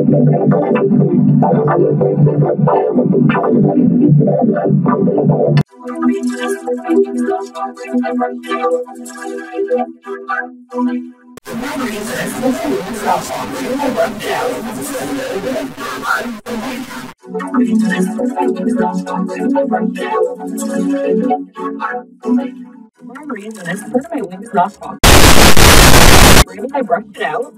some reason, this part of my wing is not I brushed it out.